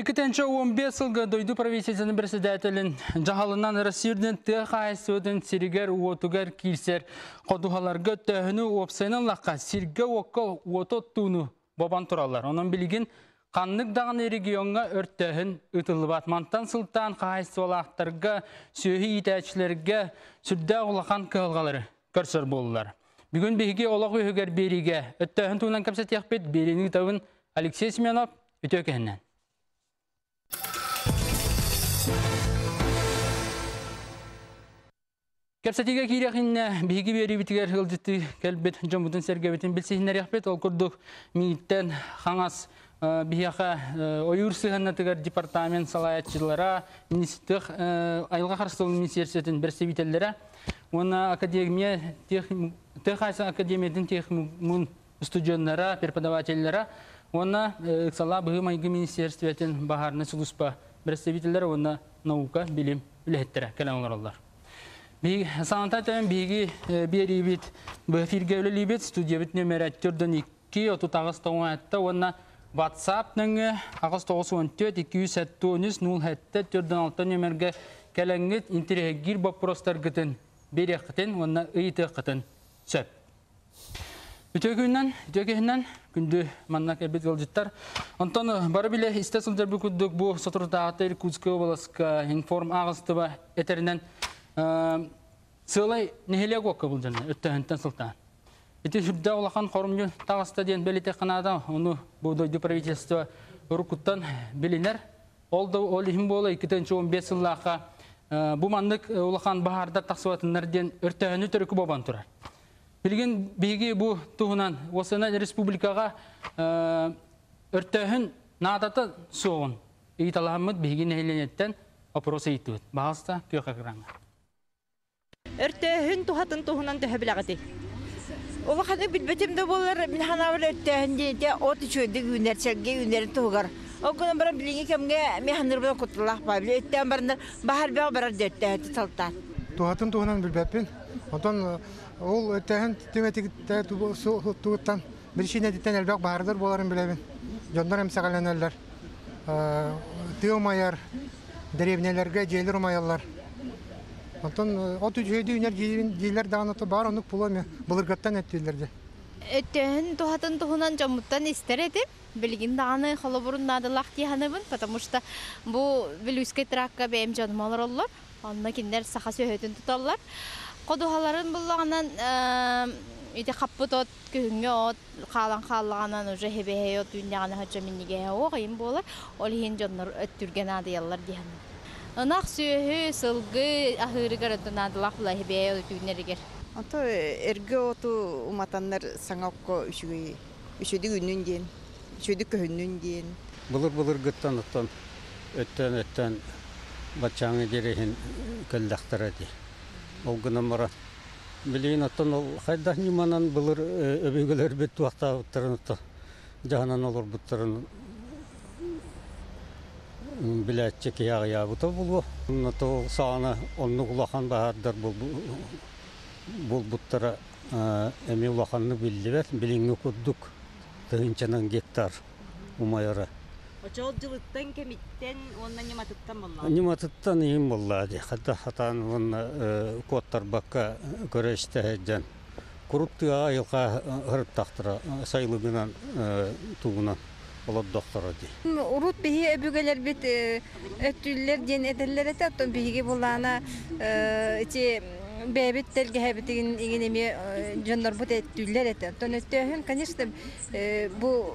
Экітенчі 15 сылғы дойду правительственный председателін жағалынан Россиюрден тық айсуыдың сиригер уотугар килсер қодуғаларға төхіні опсайнын лаққа сирге оққа уотот туыны бобан тұралар. Оның білген қаннық дағын регионға өрттөхін ұтылыбат. Мантан сылтан қайсуалақтарға, сөйі итәчілерге сүрді ұлақан кығылғалары көрсір болылар. Бүгін бейге олақ өйігер береге өттөхін туынан кәпсет яқпет беренің тауын Алексей Семенов өтөкеннен. Кепсатига киряхинне биги бери битигер хылжыты келбет жомутун сергебетин билсихинер яхбет ол курдук мииттен хаңас бияха оюр сыханнатыгар департамент салаятчылара министр айылга карсыл министерствотун берсебителлера оны академия техайса академиятын техмун студенттара преподавательлера оны сала быгы майгы министерствотун бахарны сулуспа берсебителлер оны наука билим Саната тән биги бери бит. Бэфирге өлі бит студия бит номер 4-дан 2 оту тағыз тоңа әтті онна WhatsApp нөңі ағыз 94 273 07 4-6 номерге кәләңгет интерегир вопростар гытын бери қытын онна ыйты қытын сөп. Үтөкүннән, үтөкүннән күнді манна кәбет гылжыттар. Онтон бары биле исте сылдыр бу күддүк бу сотуртаатыр Кузкы обласка информ ағыстыба этеринен Сылай нехелек оқы бұл жаны, өттәхінтен сылтан. Эти сүрдә улахан қорымжы тағыста ден бәліте қанада, оны бұдойды правительство ұрқыттан білінер. Ол да ол ихім болы 2-15 сыллаққа бұ мандық улахан бағарда тақсуатынлар ден өрттәхіні түрікі бобан тұрар. Білген бейге бұ тұғынан осына республикаға өрттәхін надаты соғын. Ейталағымыд бейге нехеленеттен опросы. Бағаста қыраңға. Өртөһүн тухатын тухунан төһө билагати. Ола ханы билбетимде болар ханавыр өртөһүн де от чөйдү günler чәгге günler тугар. О күнен бара билинге кемге ми ханыр бу кутлах ба биле өттән барнар бахар бә барар дәттә талтан. Тухатын тухунан билбеппин. Отон ол өттәһен түмәтигтә тугыттан биршине диттен элбәк бардыр боларын билебин. Жондар эм сагаленерлер. Тыомаяр деревнелерге жейлер умаялар. Онтон от үжөйдү үнер жейлер дағанаты бар онук пуломе былыргаттан әттүйлерде. Өттөһүн тухатын тухунан жомуттан истер этим. Билгин даны холобурун надылах тиханыбын, потому что бу билүскө тракка бем жонмалар оллар. Онна киндер саха сөһөтүн туталлар. Кодухаларын буллаганан ите хаппытот күнгө от калан каллаганан уже хебеhe от дүняганы хача минниге о кайын болар. Ол хин жоннор өттүрген адыяллар диханыбын. Онақ сүйі сылғы ахырыгар отынадылақ бұлай бәйі өтігінерігер. Ото эрге оту уматаннар саңақко үшүгү үшүдү үнүн ден, үшүдү көһүнүн ден. Былыр былыр гыттан оттан өттен өттен бачаңы дерехин көлдақтара ди. Ол гына мара билейин оттан ол хайда ниманан былыр өбөгөлөр бет туақта буттарын отта. Жаһанан олор буттарын билетчик яга я бута булу. Нато саана онну улахан баһардар бул бул буттара эми улаханны биллибер, билиңни куддук. Тыгынчанан гектар. Очол жылыттан кемиттен онна нематыттан болла. Нематыттан ийин боллади. Хата хатан онна коттар бакка көрөштө жан. Курутту айылга хырып тактыра сайлыгынан тугунан олар доктора ди. Урут биһи өбүгелер бит өттүллер ден эдерлер эте оттон биһиги булана ити бэбит телге хэбитигин игин эми жоннор бут өттүллер эте. Оттон өттөһүн конечно бу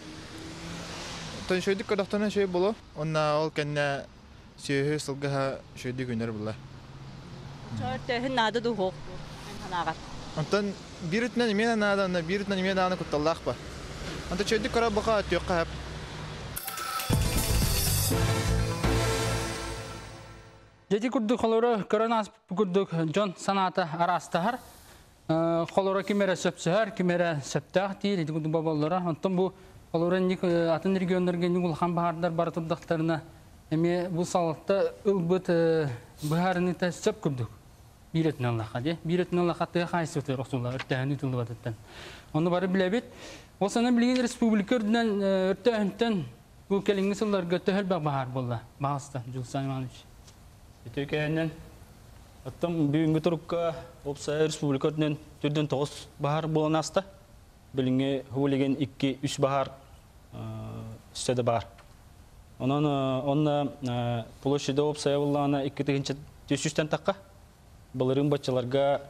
онна Тон шөйдик кадактана шөй. Онна ол кенне сөйһө сылга шөйдик үнер була. Өртөһүн нады ду хок. Ханагат. Онтан биритнән мен анада, биритнән мен аны кутталлах ба. Онта кайып Жети курдук холоро коронас курдук Джон саната арастахар. Холоро кимере сөпсөхөр, кимере сөптах тиир, ети курдук бабаллара. Онтон бу холоро ник атын региондарга ник улхан бахардар бара турдактарына эми бу салатта ылбыт бахарыны та сөп курдук. Биретин Аллахка де. Биретин Аллахка тыга хайсыты Расулла өртәһәни тылбатыттан. Оны бары билебит. Осаны билген республика өрдүнөн өртәһәнтен бу келиңи сылларга төһөл бахар болла. Багыста Жулсан Иванович. Өтөкәннән Аттым бүгінгі тұрыққа опса республикатынан түрден тоғыз бағар болан аста. Біліңе хулеген 2-3 бағар үстеді бар. Онан онна площади опса явыллана 2 түйсүстен таққа. Бұлырын бачаларға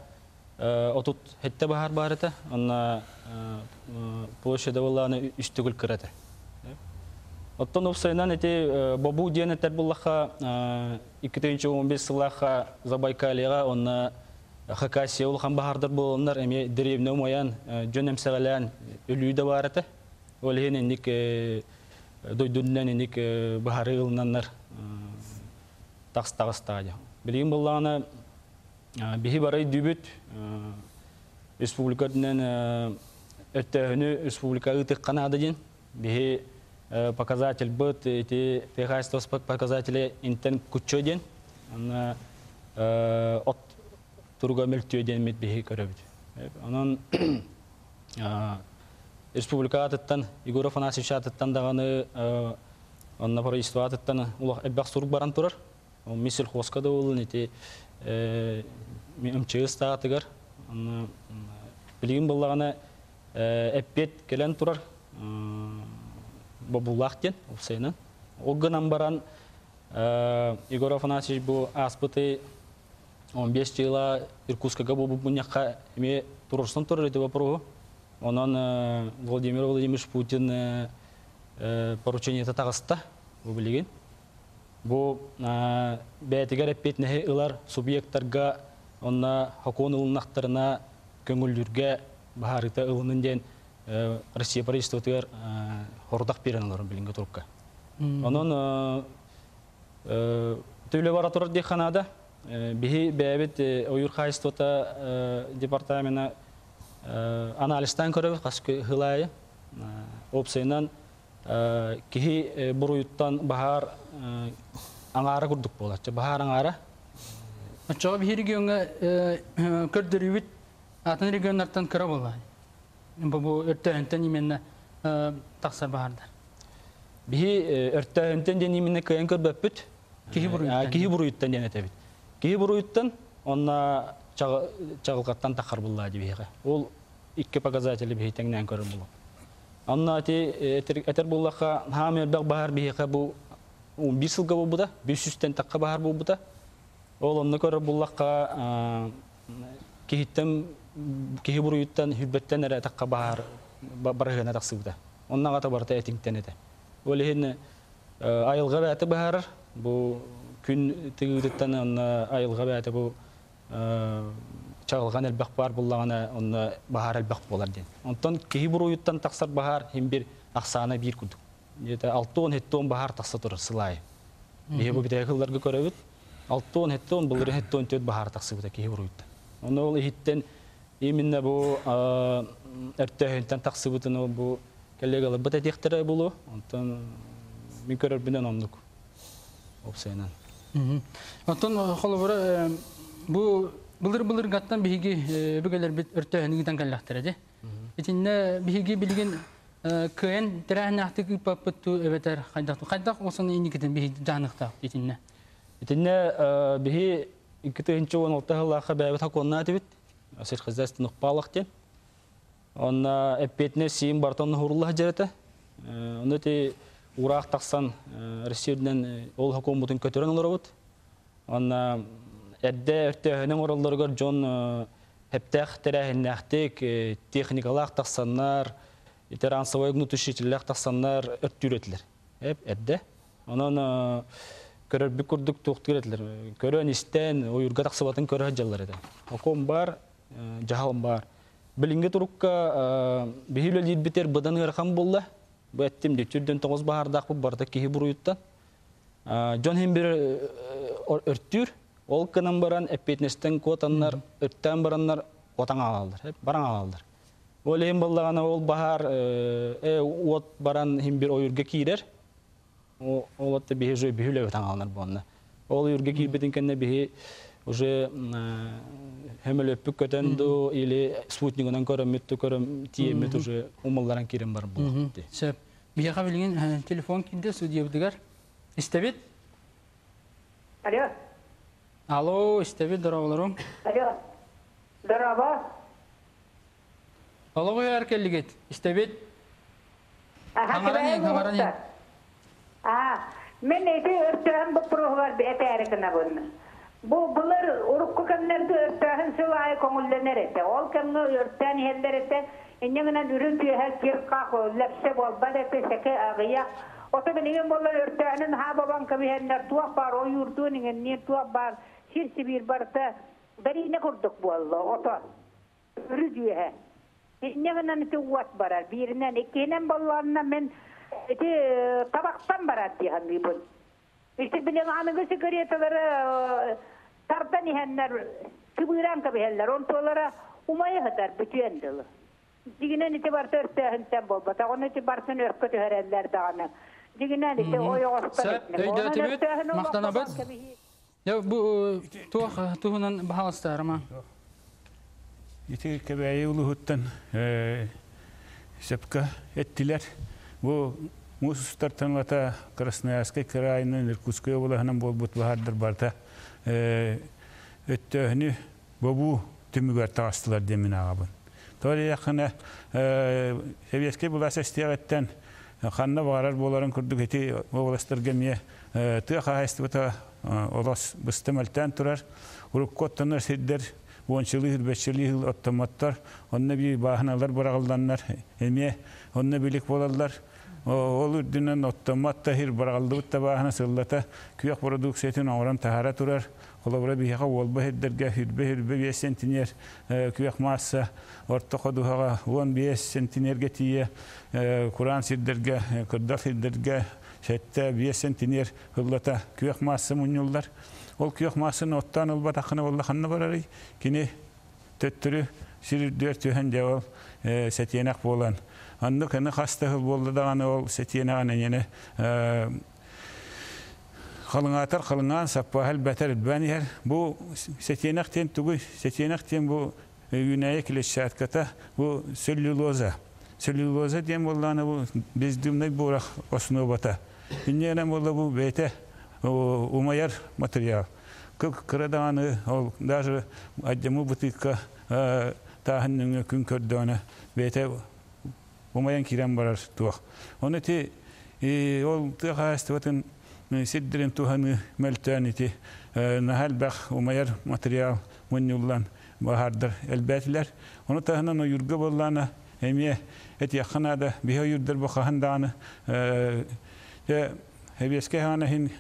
отут хетте бағар бар еті. Онна площади явыллана үстігіл кіреді. Оттон опсайнан эти бабу диэн этер буллаха 2015 сылаха Забайкалияга онна Хакасия ул хам бахардар болоннар эми деревне моян жөн эмсегалан үлүү да бар эте. Ол хен эник дойдуннан эник бахары ылнаннар такс тагыстага. Билим булланы бихи барай дүбүт республикадан өттөһүнү республика ытык канада ден бихи показатель быт эти техайство показатели интен ана от турга мөлтөден мет бихи көрөбүт анан республика атыттан Егоров Анасович атыттан даганы онна правительство атыттан улах эббак сурук баран турар мисел хоска да ул эти МЧС таатыгар билигин буллагана эппет келен турар бабулахтен усайнан. Огганан баран Егор Афанасьевич бу аспыты 15 жыла Иркутскага. Онан Владимир Владимирович Путин поручение татагыста бу билеген. Бу бәтигер эппет нәһе ылар субъекттарга онна хакон ылнактарына көңүллүргә бахарыта ылынын ден Россия правительство тигер хордак берен алар билинге турукка. Онон төлө бара турар ди ханада бәбит ойур хайстота департамента анализтан көрөбүз каскы хылайы опсайнан кихи буруюттан бахар аңара курдук болат. Бахар аңара Ача бихи регионга көрдөрүбүт атын регионнардан кыра болла. Бу өртөһөнтен именне тақсар баардар. Бихи өртөһөнтен ден именне кыян көрбөппүт. Кихи буруйуттан. Кихи буруйуттан ден этебит. Кихи буруйуттан онна чагылгаттан тахар булла дибиге. Ол икки показатели бихи теңнен көрүм булу. Онна ти этер буллаха хамер бихи бу 11 жылга булбуда, 500тен такка. Ол онны кихиттен кихи эре такка баар барыгына барта этиңтен эте. Ол хин айылга күн айылга чагылган элбак бар буллагана онна баар элбак болар ден. Онтон кихи буруйуттан тақсар баар хим бир аксана бир күдүк. Ете 6 хеттон баар тақса турар сылай. Бие бу битэ кылларга көрөбүт. 6 хеттон булыр хеттон төт баар тақсыбыта кихи буруйуттан. Онна ол хиттен именно бу эртөһүнтен таксыбытын бу коллегалар быта тектер булу онтон мен көрөр бинен омнук опсайнан Онтон холобора бу былыр былыр гаттан биһиги бүгелер бит өртөһөнүгүтен каллахтар эди. Итинне биһиги билген көн терәһнәхтик паппыту эбетер кайдак кайдак осыны иникитен биһи жаныкта итинне. Итинне биһи иккетенче он алтыһыллаха бәбет хаконна тибит сельскохозяйственных палахтен. Он эппетне сиим бартон хурулла жерете. Он эти урах таксан Россияден ол көтөрөн олорбут. Он эдде өртөһөнүн ороллоргор жон хептех терәһиннәхтек техникалах таксаннар, трансовой гнутушителлах таксаннар өрттүрөтлөр. Эп эдде. Онон көрөр бик курдук туктуретлер. Көрөн истен уйурга таксыбатын көрө жаллар эде. Хаком бар, жахалым бар. Билинге турукка бихилел йитбитер быдан ырхан болла. Бу эттим де түрдөн тоғыз бахардак бу барда кихи буруйуттан. Жон хем ор- өрттүр, ол кынан баран эппетнестен куотаннар, өрттен бараннар отан алалдар, баран алалдар. Ол эм боллагана ол бахар э от баран хим бир ойырга кирер. О ол отта бихи жой бихүле отан алалар бонна. Ол ойырга кирбедин кенне бихи уже хемел өппүк көтөнду или спутнигынан көрөмүттү көрөм тиемет уже умалларан кирен бар бул. Сөп. Бияқа білген ә, телефон студия бұдығар. Истебет? Алло, Алло, истебет дұрағыларым. алло. Здорово. Алло, ғой? Ага, Хабаран кебе ең, ең. Мен эти өртөһөн бу программа этерикина бунна. Бу булар урукку кемнерди өртөһөн сылай көңүлленер эте. Ол кемне өртөн хеллер эте. Иннегенен үрүн түйе кирка лепсе болбад эте секе агыя. Ото бенеген болар өртөһөнүн ха бабан туак бар, о юрдун ingen Hirsi bir барта berine kurduk bu Allah ota. Ürü diye. Ne барар. tuvvat barar. балларына мен ballarına men eti tabaktan barar diye hani bu. İşte bilen anıgı sigaretaları tartan ihenler kıvıran kabiheller. Ontolara umaya kadar bütün dolu. Diginen iti barsa örtühen sen bolba. Tağın iti barsın örkütü hererler dağına. Diginen iti o yoğuştan etmek. Bu tuğ tuğunan bahalıstar ama. Ити кебәйе улуһуттан сепка эттилер. Бу мусустар Красноярский крайынан Иркутской областынан болбут хаястыта олас быстымалтан турар. Уруккоттанар сиддер. Ончылы хирбетчилы оттоматтар. Онна би баахналар барагалданнар эме онна билик болалар ол үрдүнөн продукциятын сентинер күйек масса орто он сентинерге тие куран сирдерге кырдал сирдерге шетте биэс сентинер хыллата күйек масса муньуллар ол күйек масын оттан болла ханна барары кини төттүрү сир дүр түһен де ол сетиенак болан анны кыны хаста хыл болду даганы ол сетиенак анене халыңатар халыңан саппахал бәтер бәнихер бу сетиенак тен тугу сетиенак тен бу юнайы килешатката бу целлюлоза целлюлоза дем болланы бу бездүмнай бурах основата иннерен болла бу бете умаяр материал. Как краданы, даже отдему бутылка тахынның күн көрдөне бете умаян кирен барар туах. Оны ти ол тахастыватын сиддирин туханы мөлтөн ити нахал бах умаяр материал муннуллан бахардыр элбетилер. Оны тахынан юрга боллана эмие эти яханада бихо юрдер баханданы э Хебеске хана хин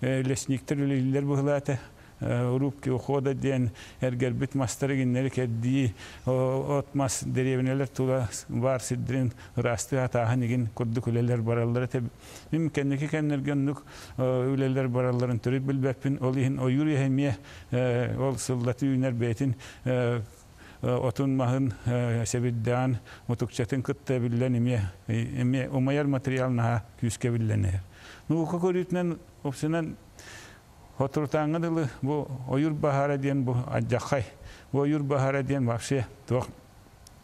лесниктер үлелер бұғылаты рубки ухода ден эргер бит мастеригиннер кедди отмас деревнелер тула бар сиддрин расты атахан игин курду күлелер бараллары те мим кеннеки кеннерген нук үлелер баралларын төрүп билбеппин ол ихин оюр ehemie ол сыллаты үнер бетин отун махын себиддан мутукчатын кытта биллен эме эме умаяр материал наха күскө билленер нука көрүтнен опсынан Хотуртаңыдылы бу ойур бахара диен бу аджахай. Бу ойур бахара диен вообще туак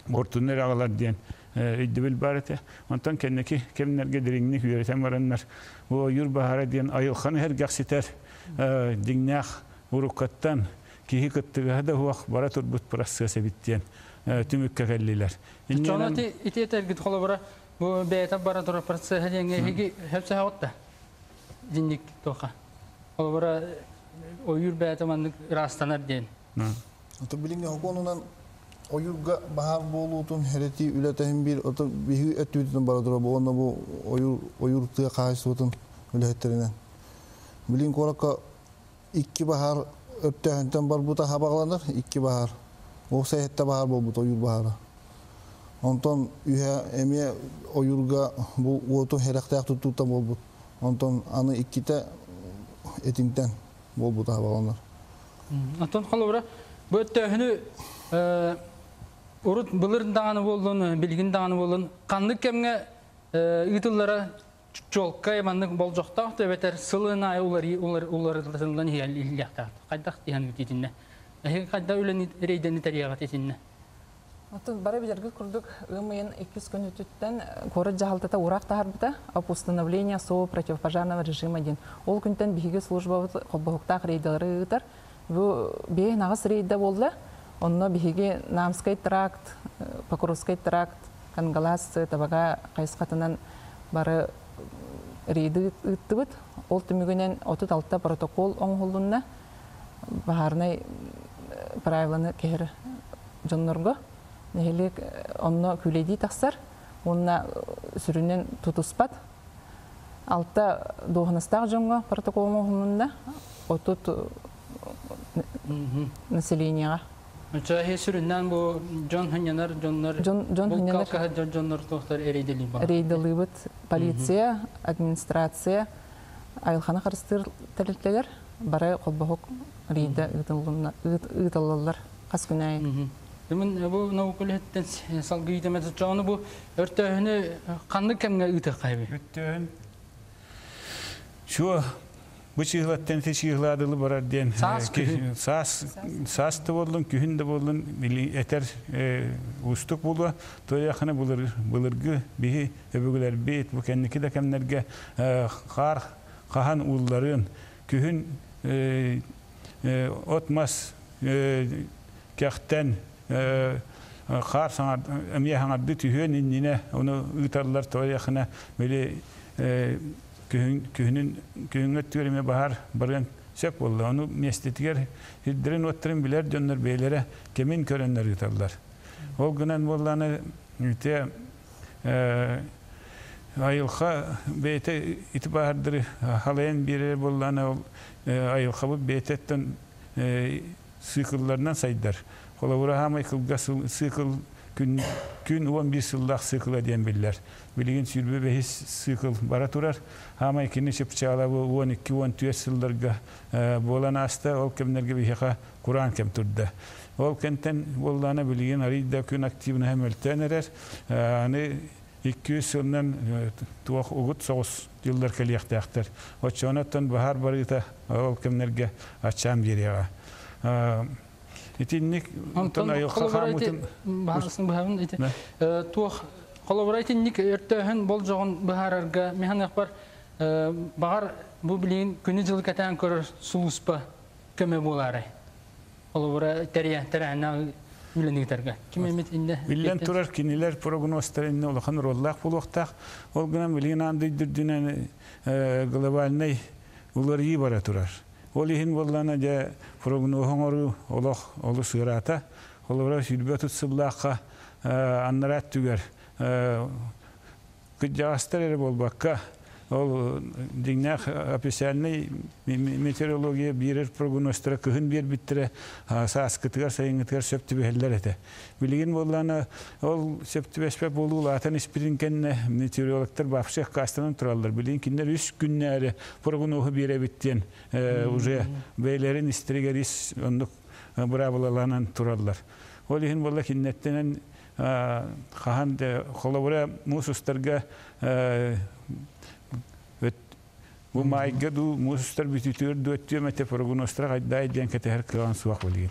ортунер агалар диен иддибил барыте. Онтан кеннеки кемнерге бараннар. Бу дигнях уруккаттан кихи кыттыгада хуак бара турбут прассы себиттен түмүккө келлилер. Чонати итетер гит холобара бу бета бара тура процесс хәдәнгә хиги хәпсә хаватта. Динник тоха. Олбара ойур бәті мандык растанар ден. Ото билинге хоконунан bolutun hereti ületehin bir ota bihi etüdün baradura bu onda bu oyur oyur tıya kaysutun ületerinden. Bilin koraka iki bahar bahara. Ondan ühe emiye oyurga bu otu herekte tututa bol but. Ondan anı ikkite etimden бол бұта бағаланар. Антон қалыбыра, бұл ұйтылары жолқа еманның бол жоқтақ төбетер сылына олар олар олар сылынан илияқтақ. Қайдақ деген үтетінне. Әхе қайда өлен рейдені тәрияға тесінне. Отын бары бидергі күрдік ымайын 200 күн өтіттен город жағалтата урақ тахарбыта об установление СО противопожарного режима ден. Ол күнтен биге служба қолбақықтақ рейдалары ұйтар. Бұл бей нағыз рейді болды. Онно биге Намскай тракт, Покровской тракт, Кангалас табаға қайысқатынан бары рейді ұттыбыт. Ол түмігінен 36 протокол оңғылынна бағарнай правиланы кер жоннорго. Нехелек онно күлейді тақсар, онна сүрінен тутуспат. Алта доғыныстақ жонға протокол отут населенияға. Сүрүннән бу Джон Ханянар, Джоннар. Джон Джон Ханянар. Калка Джоннар тохтар эрейдели бар. Рейдалыбыт полиция, администрация, айлхана қарыстыр тәрілтелер, бары қолбахок бу наукулеттен бу өртөһүнү канды кемге ыты кайбы. Өттөһүн Şu Бычыглаттан тишигладылы барар ден. Сас сас сас да болдун, күһүн да болдун, милли этер устук болду. Той яхына булыр, булыргы бихи өбөгүлөр бейт бу кенники да кемнерге хар хахан улларын күһүн отмас кяхтен хар саңар эмне хаңар бүтүһөн инне оны ытарлар той яхына милли e, kühünün kühüngöt töreme bahar bargan söp boldu. Onu mestetiger hiddirin ottırın biler dönler beylere kemin körenler yutarlar. Te ayılxa beyte itibardır halayan biri bollаны ol ayılxa bu beytetten sıkıllarından saydılar. Kola vura hamay kılga 11 yıllık sıkıla diyen biller. Bilgin sürbe behis sıkıl bara turar. Hama ikini şıpçala bu 12 14 yıllarga bolan asta ol kemlerge bihiqa Kur'an kem turda. Ol kenten bollana bilgin arida gün aktivne hem öltenerer. Hani 200 yıldan tuğ ugut soğuz yıllar keliyaktaktır. O çonattan bahar barıta ol kemlerge açam geriye. Итинник тон айылха хамутын Баhaсын баһабын ите. Туох коллаборайтинник өртөһөн бол жогон баһарарга механик бар багар бу билин күнү жыл катан көрөр сулуспа көмө болары. Коллабора терия терана үленигтерге. Ким эмет инде. Билен турар кинилер прогностарынны улахан роллах булуктак. Ол гынан билин анды дүрдүнен глобальный улар yi бара турар. Ол ихин боллана же прогнозоңору олох олу сырата. Олора сүрбө тутсыллакка аннарат түгер. Кыджастар эре болбакка. Ол дигнах официальный метеорология бирер прогностра кыһын бир биттере сааскытыгар сайынгытыгар сөптү бехеллер эте. Билигин боллана ол сөптү беспе болуу латан испирин кенне метеорологтар бапшык кастанын тураллар. Билигин киндер үч күннәре прогнозу бире биттен уже бейлерин истригерис ондук бравалаланан тураллар. Ол ихин болла киннеттенен хахан холобура мусустарга Bitütür döttü mete прогностра гайдай ден кетер кылан суак болген.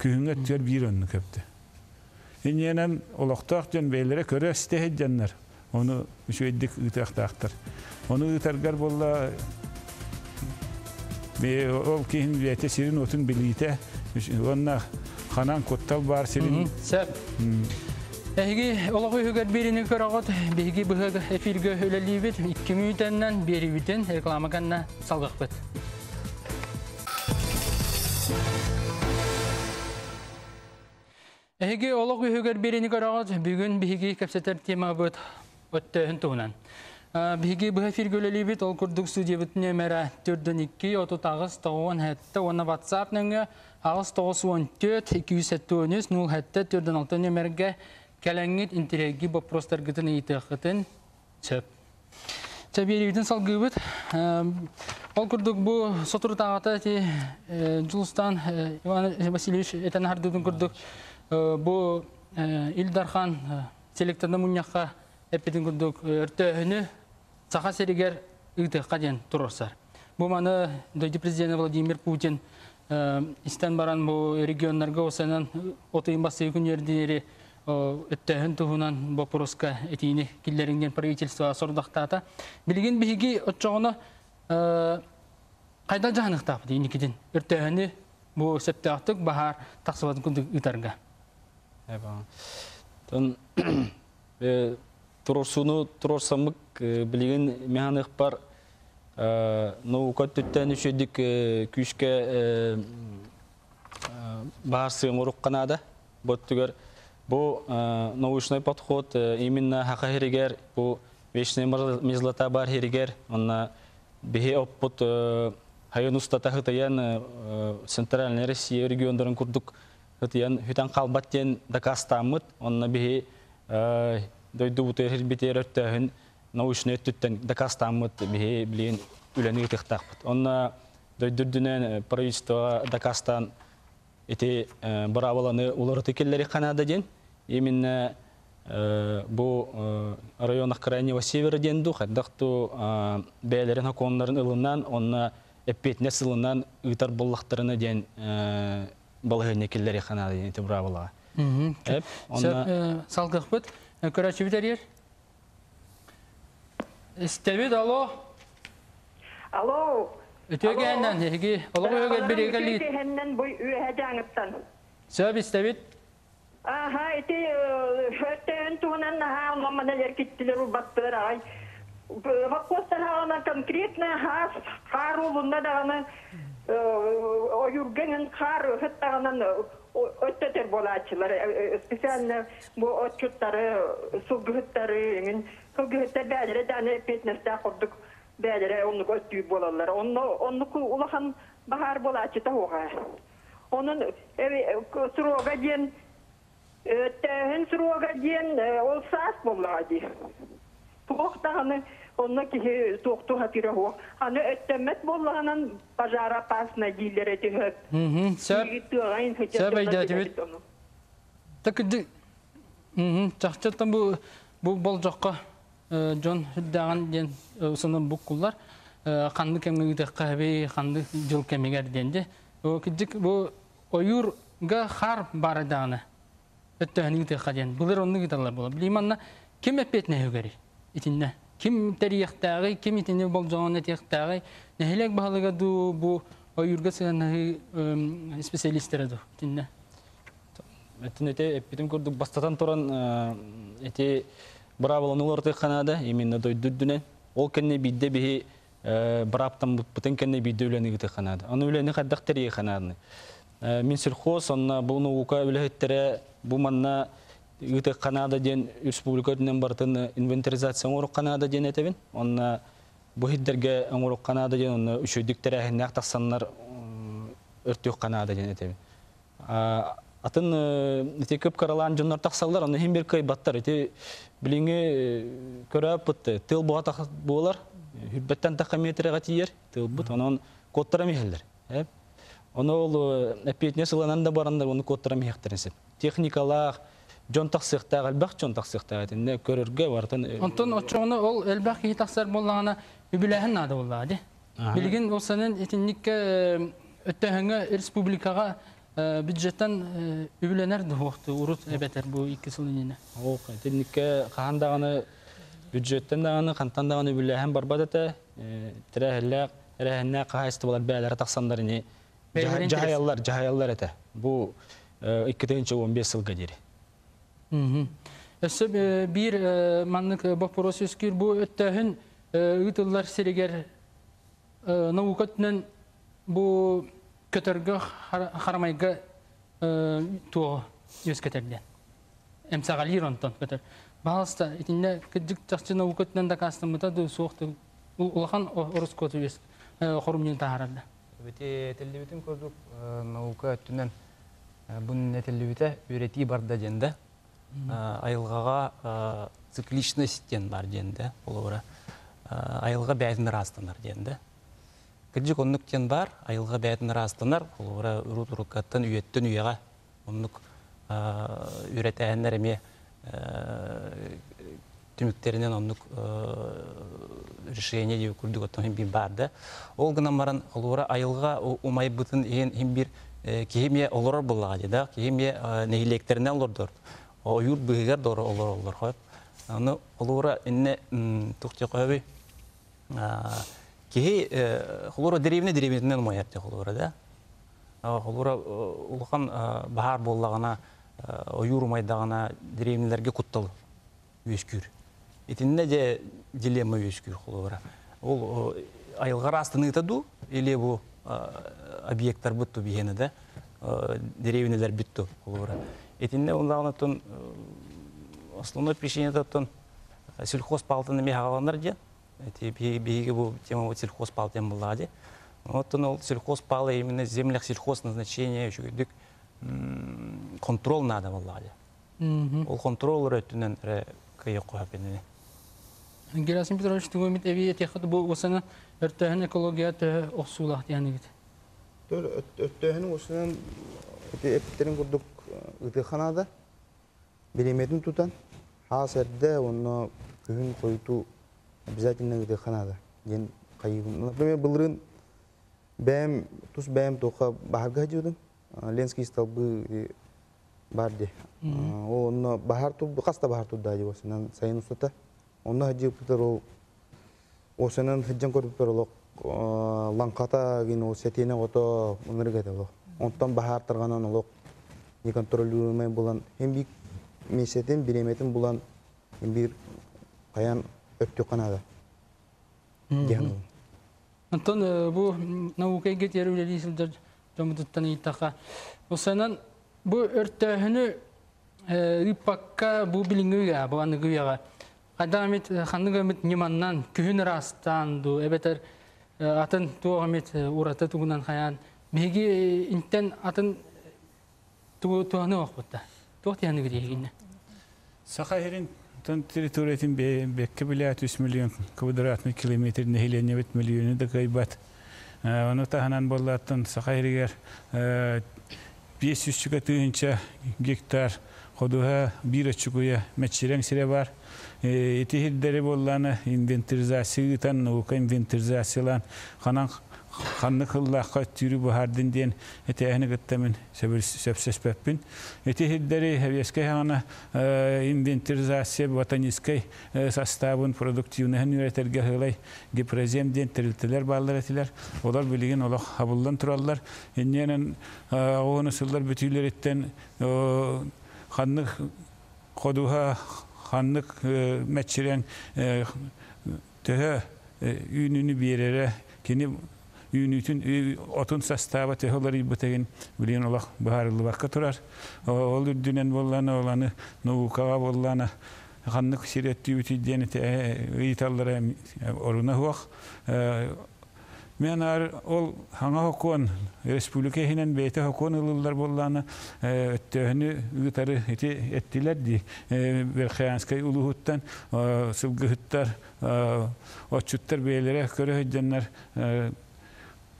Күнгө төр бир өннү көптү. Иненен олоктак жөн бейлере көрө стехет жаннар. Onu şu eddik. Onu ıtargar bolla ol kihin sirin otun bilite. Onna hanan kottal bar sirin. Эһиги олоғы үгер берини көрөгөт биһиги быһыг эфирге өлелибит 2 минуттан берибитен рекламаганна салгакбыт. Эһиги олоғы үгер берини көрөгөт бүгүн биһиги кепсетер тема быт өттөһүн туунан. Биһиги быһы эфирге өлелибит ол курдук студия битне мера 4-2 оту тагыс тоон хетте оны WhatsApp нөңгө агыс 914 273 0 хетте 4-6 нөмерге кәләңгет интереги вопростар гытын ыйтыхытын сөп. Чаберибитин салгыбыт Ол күрдік бұл сотыр тағата ти Жылыстан Иван Васильевич этен хардудun күрдік бұл Илдархан селекторны мұньяққа әппетін күрдік өртөһіні саха серигер ыгтыққа ден тұрырсар. Бұл маны дойды президент Владимир Путин истен баран бұл регионларға осынан отыйын басы күн өттөһін туһунан вопроска этини киллеринген правительство сордактата билген биги отчоғына қайда жағанықтап дейникиден өртөһіні бұл септеақтық бахар тақсыбатын күндік ытарға Тон турорсуну турорсамык билген механик бар. Наука түттен үшедік күшке баарсы мурукканада боттугар бу научный подход именно хака херигер бу вечный мезлота бар херигер онна бихе оппут хайын устата хытаян центральная россия региондарын курдук. Хытаян хүтан калбаттен дакастамыт онна бихе дойду бутер хирбитер өттөһүн научный өттүттен дакастамыт бихе билин үлени тыхтакпыт онна дойдурдунен правительство дакастан эти барабаланы улар текеллери канада ден именно бу районах крайнего севера денду хаддакту бээлерин хаконнарын ылынан онна эппетне сылынан ыйтар боллактарына ден балыгыне келлери канада ден эти барабалага эп онна салгықпыт көрәчі бітерер істебет алло? Алло. өтөге әннен еге олығы өгер Aha, iti hötten tunan ha mamma när jag kittel robatter aj. Vad kostar ha man konkretna has haru vunna dana och jurgängen har höttanan ötteter bolacılar spesialne bu otçutları subhütleri ingen subhütte bädre dana petnesta kurduk bädre onu götü bolallar onu onu ku ulahan bahar bolacı tahoga onun evi suroga diyen өттөһүн сурога ден ол саас боллади туохтаганы онна кихи туохту хатира хо аны өттөммет боллаганан пожар опасно дилер этиһөп сөп сөп айдатыбет такыды чахчаттан бу бу бол жокка жон хүддаган ден усунун буккуллар канды кемгиде каби канды жыл кемегер денде о кидик бу оюрга хар бараданы өттөһүнү те каден булар онны гиталар бола билиманна ким эпетне өгери итинне ким тарихтагы ким итинне бол жоон тарихтагы нехелек баалыга ду бу оюрга сыганы специалисттер ду. Итинне Этинете эпитим курдук бастатан туран эти браволын уларты канада именно дойдуддуне ол кенне бидде бихи браптан бутын кенне бидде үлени гите канада. Аны үлени каддак тери канадны. Мин сельхоз онна бу наука үлехеттере бу манна гите канада ден республикадын бартын инвентаризация оңорук канада ден этебин. Онна бу хиддерге оңорук канада ден онна үшөдүктер ахинак тасаннар өртүк канада ден этебин. Атын ите көп каралан жоннор таксалар, аны хем кай баттар ите билиңе көрөп бутты. Тыл буга так булар. Хүрбеттен такка метрга тиер. Тыл бут, анан коттара мехелдер. Эп. Оны ол эпетне сыланан да барандар, оны коттара мехтересеп. Техникалар жон таксыкта албак жон таксыкта этинде көрөргө бартын. Онтон очоны ол элбак ки таксар боллагана үбүлэхин нада боллады. Билген болсанын этинникке өттөһөнгө республикага бюджеттен үбүленер дуохту урут эбетер бу 2 сылыны. О, тенникке кахандаганы бюджеттен даганы үбүлэхэн барбадата, тирәһеллә рәһеннә кахайсты булар бәләре таксандар ни. Жаһаяллар, жаһаяллар эте. Бу 2015 жылга дири. Мм. Эссе бир маннык вопрос өскүр бу өттөһүн үтүллар серегер наукатнан бу көтөргө харамайга туо өскөтөрден. Эмсагалир онтон көтөр. Балста итинде кыдык чакчына укөтнен да кастымыта ду соқты. Улахан орус көтө өс хорумнен таарады. Бите телевитин көрдүк наука өттүнөн бун нетелебите үйрети барда женде. Айылгага цикличность ден бар женде. Олора айылга бәзин растанар женде. Кыджик оннук тен бар, айылға бәйтін растанар, олғыра үрут ұрыққаттан үйеттен үйеға оннук үйретәйінлер еме түміктерінен оннук решение деп күрдік оттан хим барды. Ол гына маран олғыра айылға умай бұтын ең хим бір кихимия олорор буллага да кихимия нейлектеринен олордор оюр быгар дор олор олор хоп аны олора инне тухти койби кихи холора деревне деревнен моярты холора да холора улхан бахар боллагана оюр майдагана деревнелерге куттал үскүр итинне же дилемма үскүр холора ол айылгар астыны таду или бу объекттар бутту бигені да деревнелер битту олора этинне ондагына тон основной причина тон сельхоз палтын эме хагаланар же эти биги бу тема вот сельхоз палтен булады вот ол сельхоз палы именно землях сельхоз назначения еще дик контрол надо булады ол контрол өтүнөн кыйык кояпенene Герасим Петрович, ты умеет эви техат бу осана өртөһөн экологият оксуулах диянигит. Төр өттөһөн осынан эптерин курдук ытыханада береметін тутан. Хасерде оны күн койту обязательно ытыханада ден кайыгын например былырын бәм тус бәм тоқа бахарга жудың ленский столбы бар де оны ту каста бахар туда же осынан сайын устата оны хаджы путер ол. Осынан хаджан көрүптөр олок ланката ген о сетене ото унырга да онтан бахар тарганан олок не контролируемый булан hem бик месетин биреметін булан hem бир каян өттү канада Антон бу наукай кетер үлелисилдер жомутуттан итака. Осанан бу өртөһүнү рипакка бу билингүгө бу аныгыга. Адамит ханныгамит ниманнан күһүн растан ду эбетер атын туагамит урата тугунан хаян. Беги интен атын тугуны оқпытта. Тоқт яны гидегинне. Сахарин тон территориятин бекке билят 3 миллион квадратный километр нехилене бит миллионы да кайбат. Оны таханан боллаттын Сахаригер 500 чуга тыынча гектар ходуха бир чугуя мечерен сире бар. Эти хиддери болланы инвентаризация тан наука инвентаризациялан ханан ханны кыллахка түрү бухардын ден этехни гыттамын сөпсөспөппүн эти хиддери хевеске хана инвентаризация ботанический составын продуктивныхын үретерге хылай гипрозем ден тирилтелер баллар этилер олар билеген олар хабылдан тураллар энненен оны сыллар бүтүйлер эттен ханны кодуха ханнык мәчирен төһө үйнүнү биерере кини үйнүтүн отун состава техолар ибутеген билен олах баарылы бакка турар ол үрдүнен болланы оланы наукага болланы ханнык сиреттүүтү дени ыйталлара оруна хуак мен ар ол хаңа хокон республика хинен бейте хокон ылылар болланы өттөһүнү ыытары эти эттилер ди берхаянскай улуһуттан сылгыһыттар очуттар бейлере көрө høджаннар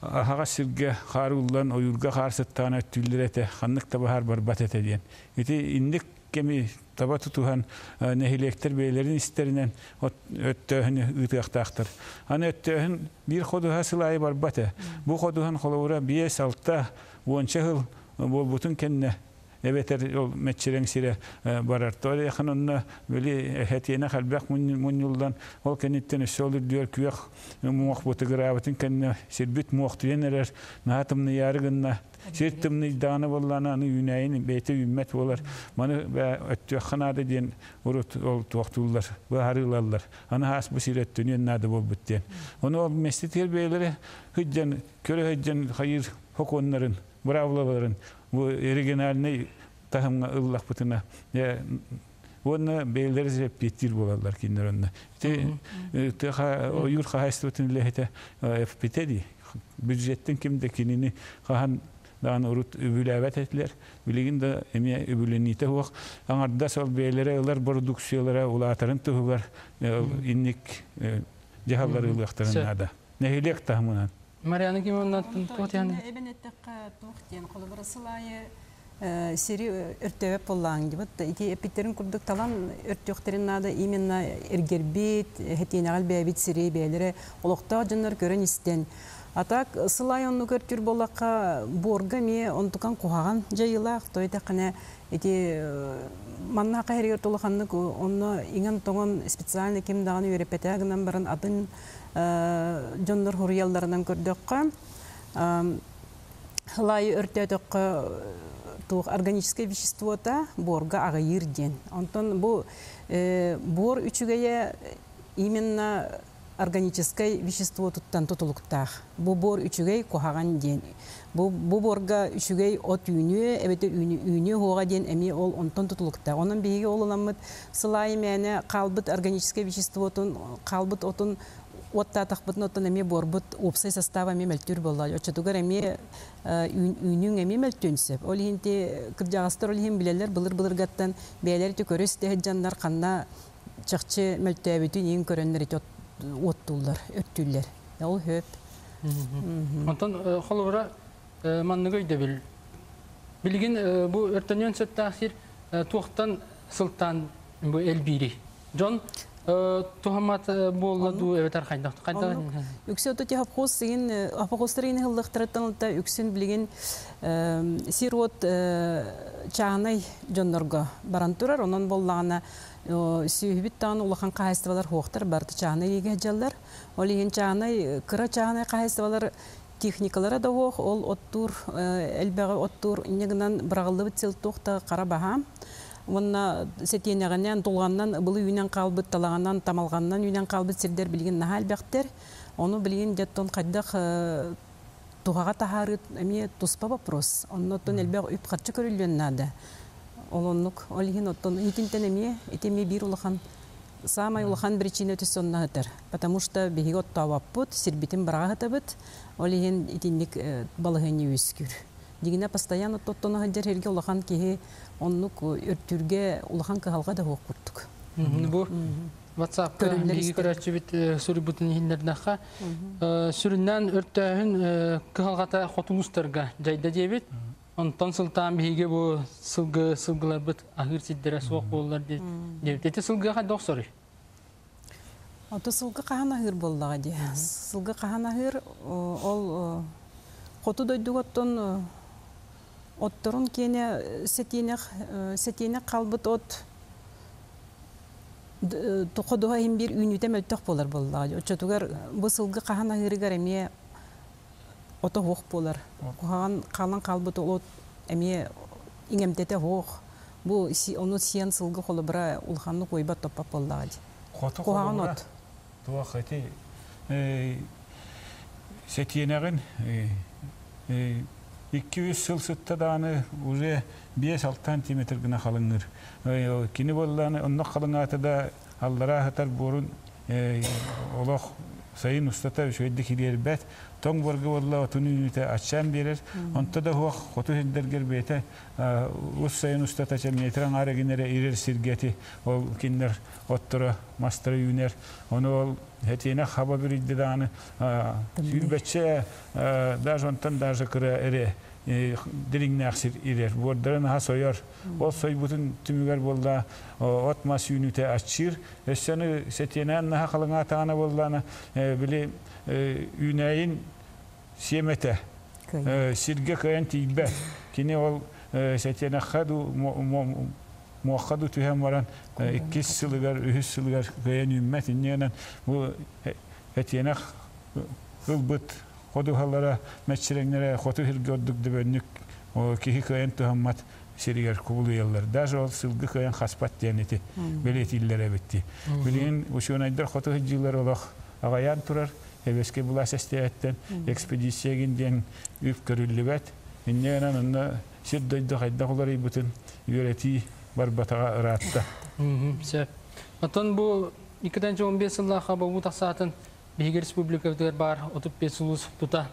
Ахага сирге харуллан оюрга харсыттан өттүллер эте ханнык табахар барбат эте диен. Ити индик кеми таба тутухан нехилектер бейлерин истеринен өттөһүн ытыактаактыр. Аны өттөһүн бир ходуха сылайы барбаты. Бу ходухан холовура бие салта уонча хыл болбутун кенне эбетер ол метчерен сире барар. Тори ханонна били хетиена халбак мунюлдан ол кенеттен сөөлүр дүйөр күяк муак бутыгырабытын кенне сирбит муак түйенерер наатымны ярыгынна Сирттымны даны болланы аны үнәйін бейті үммет болар. Маны өттүк ханады ден урут ол туақтулар, бұл харылалар. Аны хас бұл сиреттүнен нады бол бүттен. Оны ол местетер бейлері хүджен, көрі хүджен хайыр хоконларын, бравлаларын, оригинальный тахымға ыллақ бұтына. Оны бейлері зеп беттир болалар киндер онна. Ойыр қағайстыбытын лехете FPT бюджеттен кимде кинини хахан дан урут үбүләбәт этләр. Билеген дә эме үбүлените хуак. Аңарда сол бейләре улар продукциялары улатарын тугар инник җаһаллар улактарын ада. Нәһилек тахмынан. Марьяна Кимовна туhtyan. Эбенеттекка тухтен колбара сылайы сири өртөбөп боллаң деп ити эпиттерин курдук талан өртөктерин нада именно эргербит хетинагал бэбит сири бэлере олокта жоннор көрөн истен атак сылай онну көртүр болакка борга ме онтукан кухаган жайылак тойда кана ити манна кайрер толоханны онно иңен тоңон специально ким даганы үйрепетагынан барын атын жоннор хуруялларынан көрдөккө Хылайы өртөтөккө тух органическое вещество-то борга агайыр ден. Онтон бу бор үчүгeye именно органическое вещество туттан тутулуктах. Бу бор үчүгей кохаган ден. Бу борга үчүгей от үйнү, эбете үйнү хога ден эми ол онтон тутулукта. Онун биги оламыт сылайы мене калбыт органическое веществотун калбыт отун Отта тахбытын оттан эми борбут опсай состава эми мөлтүр болла. Очотугар эми үйнүң эми мөлтүнсеп. Ол хинти кыржагастар ол хин билелер былыр былыр гаттан бәйлер тө көрөс те жандар канна чакчы мөлтөбүтүн иң көрөннөр ит оттулар, өттүллер. Ол хөп. Онтон холора манныгы да бил. Билген бу өртөнөн сөттахир туктан сылтан бу элбири. Жон тухамат болла ду эветер кайдак кайдак үксө то тип хос син апохострин хылдыктыраттан та үксен билген сирот чаанай жоннорго баран турар онон боллагана сүйбит таан улахан кайыстыбалар хуактар барты чаанай иге жаллар ол иген чаанай кыра чаанай техникалара да ох ол оттур элбеге оттур инегинан брагаллы бит тухта кара баха Онна сетенегеннен тулганнан бұл үйнен қалбыт талаганнан тамалганнан үйнен қалбыт сирдер билген нахал бәктер. Оны билген жеттон кайдак тугага тахары эми туспа вопрос. Оннотон элбек үп катчы көрүлгөн нада. Олоннук олген оттон итинтен эми этеми бир улахан самай улахан причина төсөннә хәтер. Потому что биги оттаваппут сирбитин барага хәтәбит. Олген итинник балыгыны үскүр. Дигине постоянно тоттона хаджар херге улахан кихи оннук өртүрге улахан кыхалга да хуок курдук. Бу WhatsApp биги көрөчү бит сүрү бутун хиннернахка сүрүннән өртөһүн кыхалгата хотулустарга жайда дебит. Онтон сылтан биге бу сылгы сылгылар бит ахыр сиддере соок боллар деп. Эти сылгы ха доксори. Ото сылгы кахана хыр боллага ди. Сылгы кахана хыр ол хоту дойдуготтон отторун кене сетинех сетинех калбыт от тоходуга хим бир үйнүтэ мөлтөх болар болла очотугар бу сылгы кахана хырыгар эме ото хох болар. Кухаган калан калбыт олот эме иңемтете хох бу ону сиен сылгы холы бара улханны койба топпап болла кухаган от туа хати сетинегин икки үс сыл сыттадааны уже биэс алтан сантиметр гына халыңыр кини болланы оннок халыңаты да аллара хатар сайын устата шөйді кирербет тоң борғы болла отунуйте ачан берер онто да хуак хоту хендергер бете ус сайын устата чам нетран арагинере ирер сиргети ол киндер оттора мастер юнер оны ол хетина хаба бир идданы сүрбетче даже онтан даже кыра эре дилиңнәхсир ирер. Бордарын ха сойор. Ол сой бутын түмүгер болда от мас юнүте ачыр. Эссени сетенен наха калыңа таана болданы били үнәйин семете. Сирге каян тийбе. Кини ол сетене хаду muakkadu tühem varan ikkis sılgar, ühüs sılgar köyен ümmet innenen bu etyenek ılbıt ходу халлара мәччереңнере хоту хил көрдүк дөбөннүк кихи кыйын тухаммат сиригер кубулу яллар даже ол сылгы кыйын хаспат диэнити белетиллер эбитти билин ушунайдар хоту хижилер олох агаян турар эбеске булас эстеэттен экспедициягин диэн үп көрүллүбет иннеэнен онна сир дойдо хайда холар ибутун үйрөти барбатага ыраатта. Сөп отон бу 2015 жыллаха бу тахсаатын Биһиги республикабытыгар бар отуп бес улус тута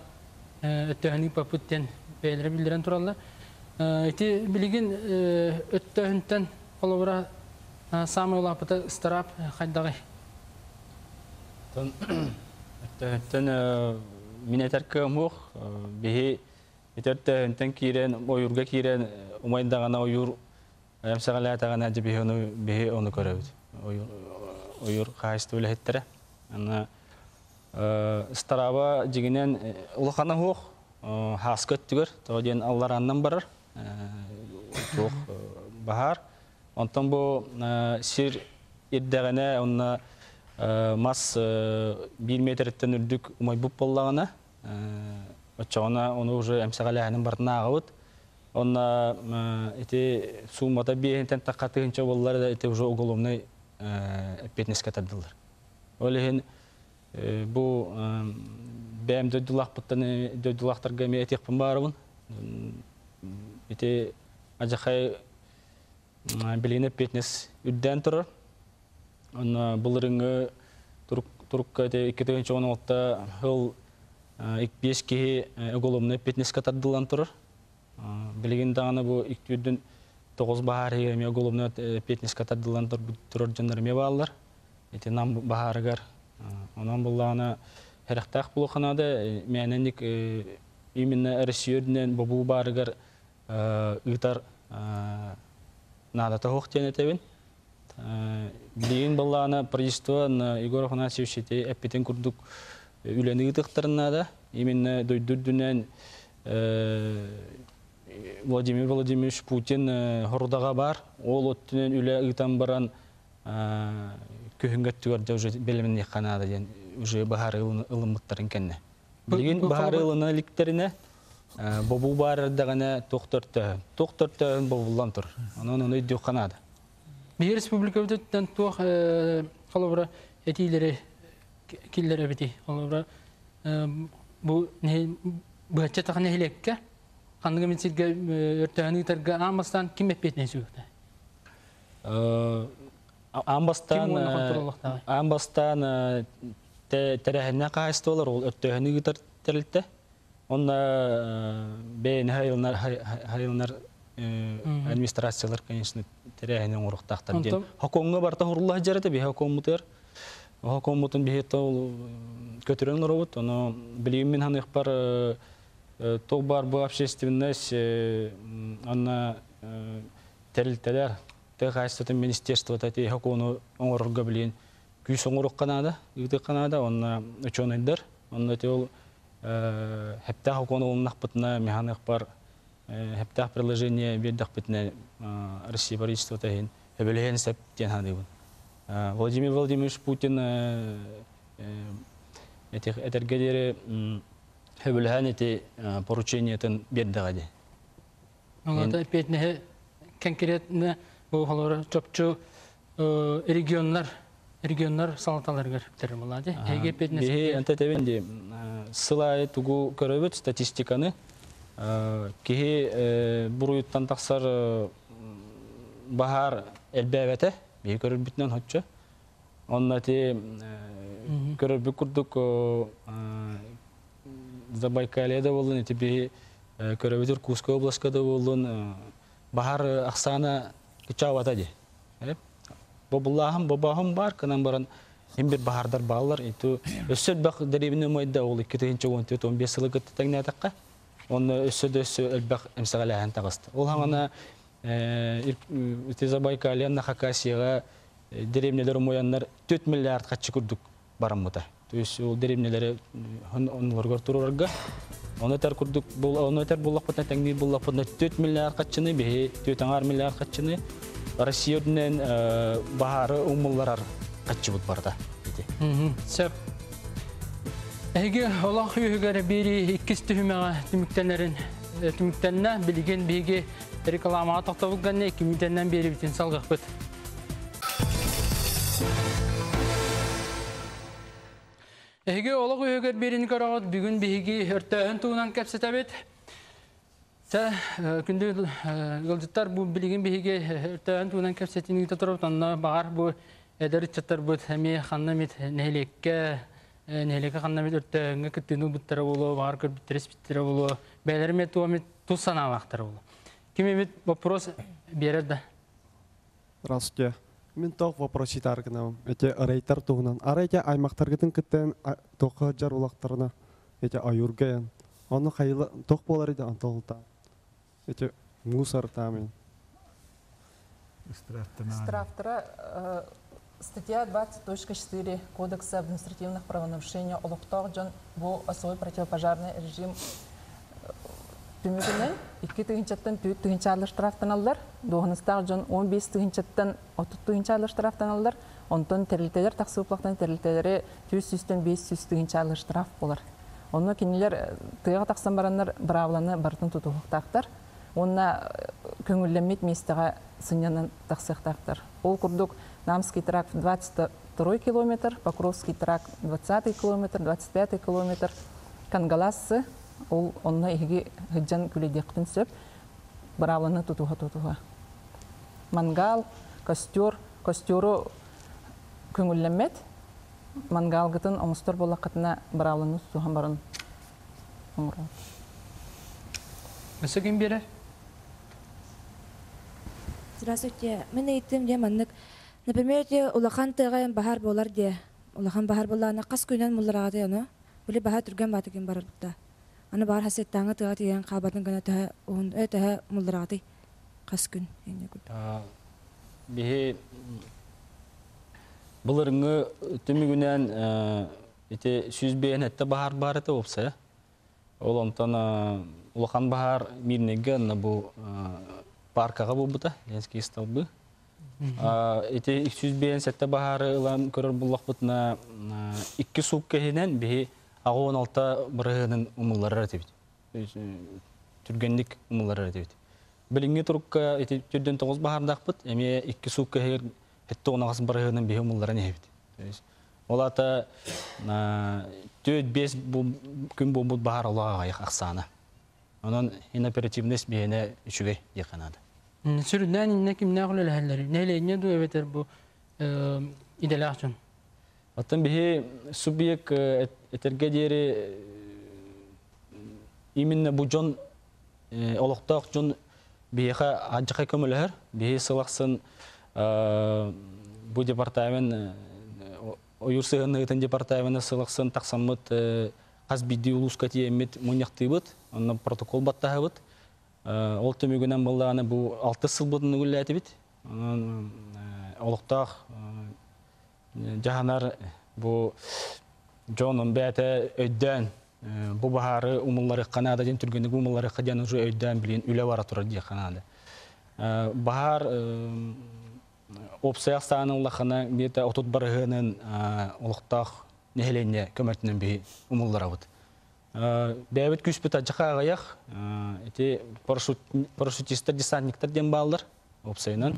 өттөһүнү папыттен бээлери билдирен туралла. Ити билигин өттөһүнтен колобура самый лапыта старап хайдагы. Өттөһүнтен минетер мух итерте энтен кирен ойурга кирен умайдагана ойур эмсагалаатагана же бихи ону бихи ону көрөбүт ойур кайыстуу эле ана стараба жигинен улахана хух хаскөт түгөр тооден аллараннан барар тух бахар онтон бу сир ирдегене онна мас бир метрттен үрдүк умайбуп боллагана очоғына оны уже әмсәғаләһінің бартына ағауыт. Онна эти суммата биһинтен таққатығынча боллар да эти уже уголовный әппетнеске тардылар. Олеген бу бәм дөйдулақ бұттан дөйдулақтарға ме этекпін барыбын. Эти ажақай билген әппетнес үрдән тұрар. Онна бұлырыңы турукка эти 2016 хыл икпеш кеһи оголомны петнеска тардылан турар. Билеген даганы бу иктүдүн тогуз бахар хеме оголомны петнеска тардылан турар жандар ме нам. Онан булланы херахтак булханада мененник именно Россияден бабу барыгар ытар надо тохох тенетебин. Билеген булланы правительство Егор Афанасьевич эппетен курдук үләнеге тыктырына да именно дойдүрдүнен Владимир Владимирович Путин хордага бар ол оттунен үлә ыйтан баран көһүнгөт түгөр уже белемен яканада ден уже бахар ылымыктарын кенне билген бахар ылына ликтерине бобу бар дагана тохтортта тохтортта бобулан тур. Анан аны дөй канада бир республика бүтөттен туох калыбыра этилери киллер бити. Олора бу не бача та не лекке кандыгы мен сирге өртөөнү тарга амастан ким эппет не сүгүтэ амбастан амбастан терехне кайстолар ол өртөөнү гитар терилте онна бен хайылнар хайылнар администрациялар конечно ден хоконга барта би ол көтөрөн робот, оно билим мен бар бар бу общественность те кайстатын министерство тати хокону оңорга билин күс оңорук канада, ыты канада, онна өчөнөйдер. Онна те ол хепта хокону олнак бутна механик бар хепта приложение бердак бутна Россия правительство тахин. Эбелеген сеп тен хадыбын. Владимир Владимирович Путин этергедері хөбілген эти поручениятын бердіғади. Оңада петне конкретно бұл холора чопчу регионлар регионлар салаталарга терим болады. Эге петне Бехи антетевенде сылай тугу көрөбөт статистиканы кихи буруйуттан тақсар бахар элбәбәте бии көрөр бүтүнөн хоччо онна ти көрөр бүкүрдүк забайкальеда болдун эти бии көрөбүтүр курской областкада болдун бахар аксана кычабата ди бобуллахым бобахым бар кынан баран бахардар иту өссөт мойда ол 2-нче 14-15 ылы гытта тагна такка. Оны өссөт өссө элбак эмсагалахан тагыст. Ол хаңана Забайкальян на Хакасияга деревнелер мояннар 4 миллиард качы күрдүк бараммыта. То есть ол деревнелери онлоргор турурга. Оны тар бул оны тар буллак бутна таңни буллак бутна 4 миллиард качыны бе 4 миллиард качыны Россияден бахары умулларар качы бут барда. Сәп. Аллах. Эге олог үйгәр берин карагат бүгүн биги өртәһен туунан кәпсетәбет. Та күндө гылдыттар бу билген биге өртәһен туунан кәпсетини тоторып танна багар бу эдер чаттар бу хәми ханна мит нәлеккә нәлеккә ханна мит өртәһенгә киттену биттәре булу багар көр биттерес биттәре булу бәләрме туамит тусана вактар булу. Ким имит вопрос береді? Здравствуйте. Мен тоқ вопрос етар кінам. Әте арайтар туғынан. Арайта аймақтар кетін кіттен тоқы жар улақтарына эти аюргаян. Оны хайла тох болар иде антолта. Эти мусор тамин. Штрафтара э, статья 20.4 Кодекса административных правонарушений олуқтақ жон бұл особый противопожарный режим түмігінен 2 тыгынчаттан 4 тыгынча алыр штрафтан алылар. Доғыныстағы жон 15 тыгынчаттан 30 тыгынча алыр штрафтан алылар. Онтон терилтелер тақсы ұплақтан терилтелері 100-100-тен 500 тыгынча алыр штраф болар. Кенелер тыға тақсан барандар бравланы бартын тақсықтақтар. Ол күрдік Намский тракт 22 километр, Покровский тракт 20 километр, 25 километр. Кангаласы ол онна иги хыджан күледектін сөп бравланы тутуға тутуға. Мангал, костер, костеру көңіллемет, мангал гытын омустор болақытына бравланы тутуған барын. Мәсәген берер? Здравствуйте. Мен әйттем де маннык. Например, де улахан тыгайын бахар болар де. Улахан бахар боларына қас көйнен мулларага де аны. Бүле бахар түрген батыген барар бутта. Аны бар хасеттаңы тыга тиген кабатын гана тә он өтә мулларага де қас күн. Бихи Бұлырыңы түмігінен ите сүз бейін әтті бағар бар әті опса. Ол онтан улахан бағар мирнеге бұл паркаға бұл бұта, Ленский столбы. Ите сүз бейін сәтті бағары ылан көрір бұлақ бұтына ikki суп кәхінен бейі ағуын алта бұрығының ұмылары әтебет. Түргенлік ұмылары әтебет. Біліңге тұрыққа түрден тоғыз бағардақ бұт, әме ikki суп кәхір хетте онағасын барығының бейі ұмылары нәбет. Ол ата төт бес күн бұл бұд бағар олаға ақсаны. Onun in operatiivnes bihene üçüge yakanadı. Sürüden inne kim ne kulu lehelleri? Neyle ne du eveter bu Atan bihi subiyek eterge diyeri именно bu jon oloqtaq jon biha ajqa kömülher bihi sılaqsın bu departament oyursığın ıtın департаменті сылақсын тақсамыт қаз бидді улуска тиемет мұнияқтыбыт, онна протокол баттағыбыт. Ол төмегінен болағаны бұл алты сыл бұдын үлі әтібіт. Олықтақ жонын бәті өйден бұл бағары умыллары қанада ден түргенді умыллары қаден уже өйден білген үлі бара тұрар дей қанады. Бағар опсаяқ сағының лақына беті отут көмертінен бей умыллара бұд. Бәбіт күспіт ажыққа ағаяқ, эти парашютистер, десантниктер ден балдар, опсайынан.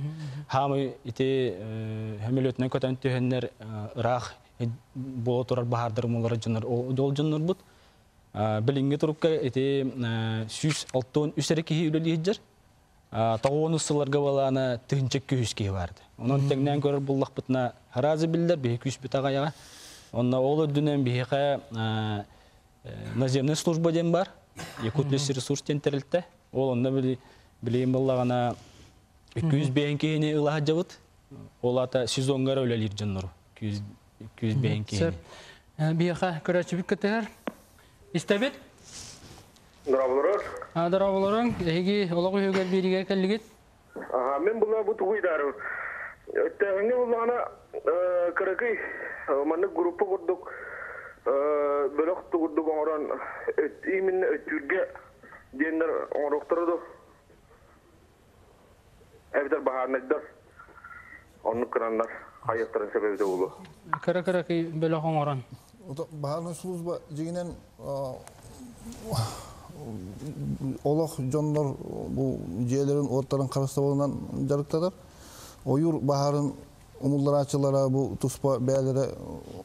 Хамы эти хәмелетінен көтен түйеннер рақ боло тұрар бағардар умыллара жынар, ол жынар бұд. Білінге тұрыққа эти сүйс алтуын үсері кейі үлелі жер. Тағуын ұсыларға баланы түгіншек күйіскей барды. Onun тәңнән көрір бұллақ бұтына харазы білдер, бейі күспіт ағаяға. Онна ол дүнен бейіға наземный служба ден бар, Якутлес ресурс ден тірілтті. Ол онна білейін болағана 200 бейін кейіне ұлаға жауыт. Ол ата сезонғар өлелер жынныру. 200 бейін кейіне. Бейіға көрәчі бүк көтігер. Истәбет? Дұрабылырыр. Дұрабылырың. Эги олығы өгер беріге кәлігет? Мен бұла бұт ұйдарым. Бұлағана кыракый маны группа курдук бөлөк курдук оңорон именно өттүргө дендер кыракый бөлөк оңорон бахарны служба жигинен олох жондор бул жээлерин оттарын карастабынан жарыктадар оюр бахарын умулларачылара бу туспа бээлере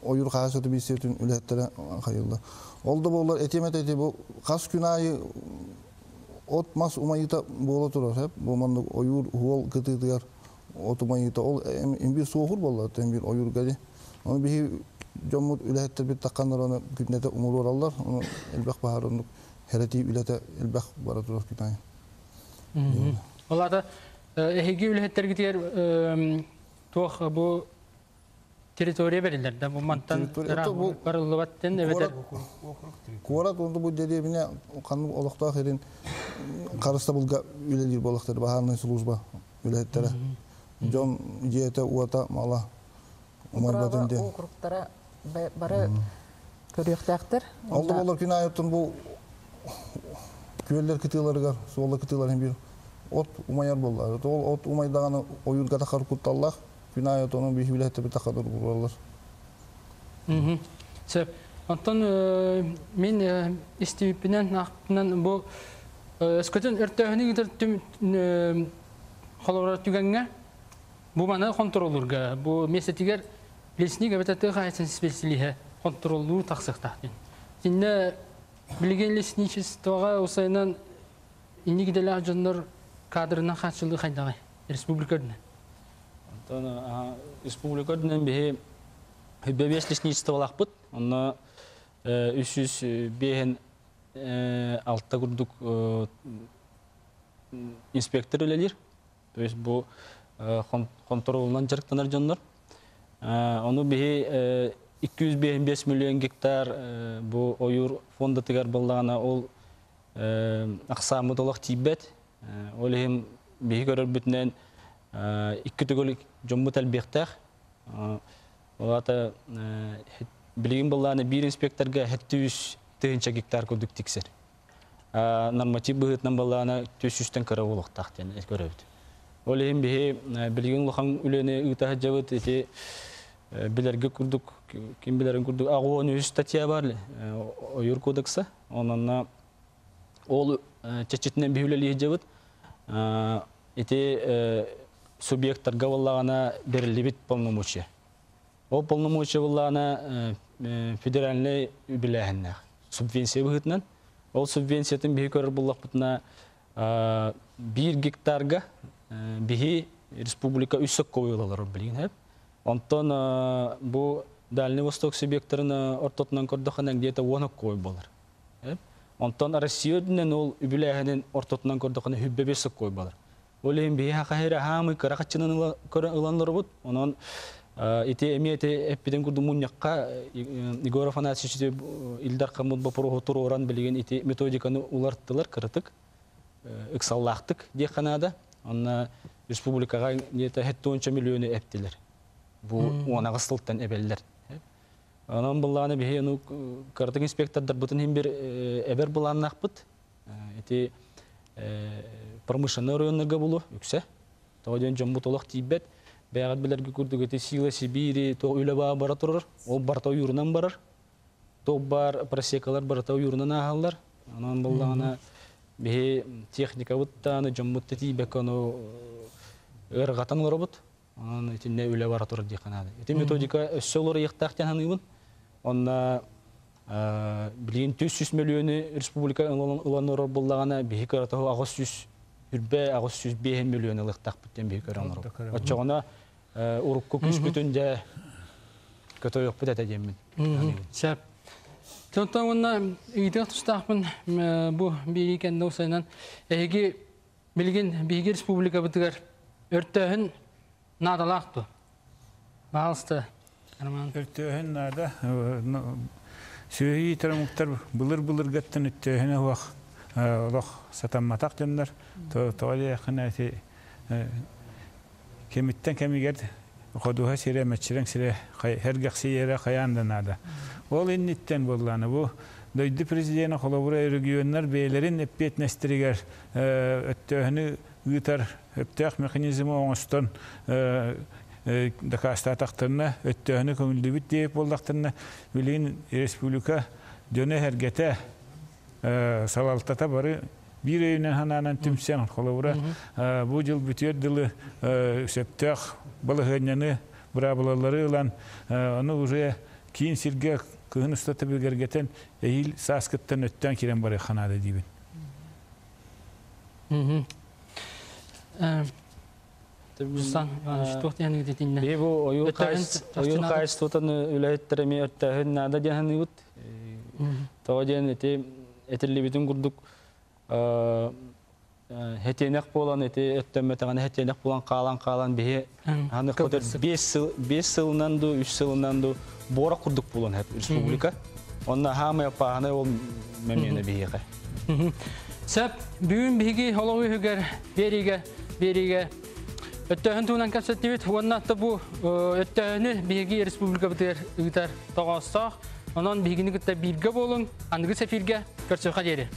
оюр хаасыты бисетин үлеттере хайылды. Олда болар этемет эти бу кас күн айы от мас умайыта боло турар хеп. Бу манды оюр хуол от умайыта ол эмбир соохур болар эмбир оюр гади. Оны бихи жомут үлеттер бит таккандар оны күннете умулур аллар. Оны элбек бахарын херети үлете элбек бара турар күнай. Оларда эхиги үлеттер гитер туох бу территория берилер да бу мантан барылыбаттен эбетер Куорат онда бу деревине канын олохта херин карыста булга үлелир болохтар бахарный служба үлеттере. Жон жете уата мала умар батынде. округтара ба- бары көрүөхтәктер. Алды болар кина айыптын бу күөлер кытыларыгар, суолла кытыларын бир от умаяр боллар. Ол от умайдаганы оюрга тахар кутталлах, кина айыт onun бихи билетте бир тахадыр болар. Мгм. Сөп. Антон мен э, өскөтөн өртөһүнү гидер түм холора түгәнгә бу мана контроллурга бу месетигер лесник әбәтәтә хайсын специалиһе контроллу тахсыхта. Синне билген лесничествога усайнан инни гиделә җаннар кадрына хатчылык хайдагы республикада. Антон а, республикадан бе хөббебес лесничество лахпыт. Онна үсүс бehen алтта курдук э, инспектор өлелер. То есть бу э, кон- контролунан жарыктанар жоннор. Э, Ону бе 205 миллион гектар э, бу оюр фонда тигар баллагана ол аксамы толок тибет. Ол эм беги көрөр бүтүнөн икки түгөл жомму талбектах. Олата билигин балланы бир инспекторга 700 тыгынча гектар көрдүк тиксер. Норматив быгытнан балланы 400-тен кыра болуктак ден көрөбүт. Ол курдук курдук статья бар оюр кодекса онанна ол субъекттарга боллагана берилибит полномочия. Ол полномочия боллагана федеральный билэхиннах субвенция быгытынан ол субвенциятын биһи көрөр буллакпытына бир гектарга биһи республика үсөк коюлалар билген хэп онтон бу дальний восток субъекттарын ортотунан көрдөханан где-то онок кой болар Эп? онтон россияден ол үбүлэхинин ортотунан көрдөхана хүббебесек кой болар. Ол эми биһи хахайра хамы каракачынын ыланларбут онон ити эми эти эппиден курду муньякка Егор Афанасьевич Илдар Камут Бапуру туруран билген ити методиканы уларттылар кырытык ыксаллахтык деханада онна республикага где-то 7 миллионы эптилер. Бу уона гыстылтан эбеллер Онон булланы бихи ну кыртык инспектордар бутун хим бир эбер буланнакпыт эти промышленный районнарга булу үксе. Тооден жомбу толок тийбет бәгат билерге күрдүк эти сила сибири то үлеба бара турар. Ол барта юрунан барар. То бар просекалар барта юрунан агаллар анан буллагана бихи техника буттаны жоммутта тийбек ону ыргатан лоробут анан итинне үле бара турар диханады эти методика өссөлөр ыктактан ханыбын онна билин 400 миллионы республика ыланыр буллагана бихи карата агыс 100 үрбе агыс 105 миллион. ылыктак бүттен бихи караныр очогона урукку күс бүтүндө көтөйөк. Тонтан идек бу бири кенде усайнан эги билген биги республика бытыгар өртөһүн надалақты. Өртөһөн нада сүйі тарамуктар былыр былыр гаттан өттөһөнө уак олох сатамматак жоннар тооле ханати кемиттен кемигер ходуха сире мечирен сире хергакси ере хаянданада ол инниттен болланы. Бу дойду президент холобура регионнар бейлерин эппет нестригер өттөһөнү ыытар өптөөх механизмы оңостон дакастатактарына өттөһөнү көңүлдүбүт дейп болдактарына билин республика жөне хергете салалтата бары бир өйүнен хананан түмсен холобура бу жыл бүтөр дылы сөптөөх балыгыняны брабылалары ылан оны уже кийин сирге кыһын устата билгергетен эйил сааскыттан өттөн кирен бары ханада дибин Сан, что ты не видишь? Би бу оюр кайс оюр кайс тутан үләйттәреме өттәһен нада дияһын ут. Тооден эти этилли битин курдук хетенек болан эти хетенек болан бие. Аны хотер 5 сыл 5 сылынан ду 3 сылынан ду бора курдук болан республика. Онна хамы Сәп, бүгін бериге. Өттөһін туынан кәпсеттебет, уаннатты бұ өттөһіні бігі республика бітер үгітер тоғастақ. Онан бігіні күтті бірге болың, анығы сәфирге көрсөқа дері.